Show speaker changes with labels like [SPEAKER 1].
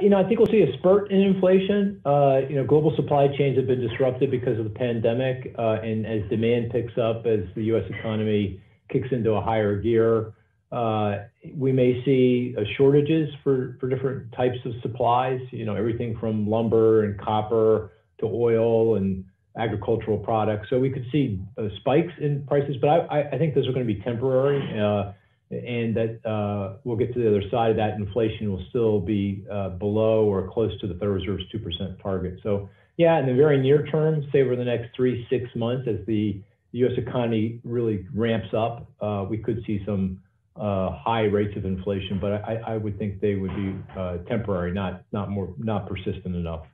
[SPEAKER 1] you know, I think we'll see a spurt in inflation. Uh, you know, global supply chains have been disrupted because of the pandemic, uh, and as demand picks up, as the U.S. economy kicks into a higher gear, uh, we may see uh, shortages for, for different types of supplies. You know, everything from lumber and copper to oil and agricultural products. So we could see uh, spikes in prices, but I, I think those are going to be temporary. And that uh, we'll get to the other side of that. Inflation will still be uh, below or close to the Federal Reserve's 2% target. So, yeah, in the very near term, say over the next three, six months, as the U.S. economy really ramps up, uh, we could see some high rates of inflation, but I, would think they would be temporary, not not more not persistent enough.